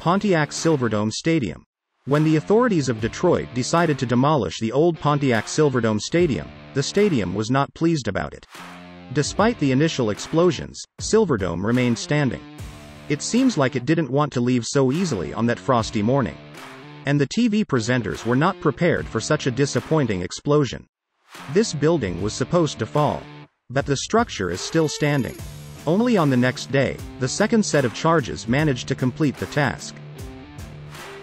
Pontiac Silverdome Stadium. When the authorities of Detroit decided to demolish the old Pontiac Silverdome Stadium, the stadium was not pleased about it. Despite the initial explosions, Silverdome remained standing. It seems like it didn't want to leave so easily on that frosty morning. And the TV presenters were not prepared for such a disappointing explosion. This building was supposed to fall. But the structure is still standing. Only on the next day, the second set of charges managed to complete the task.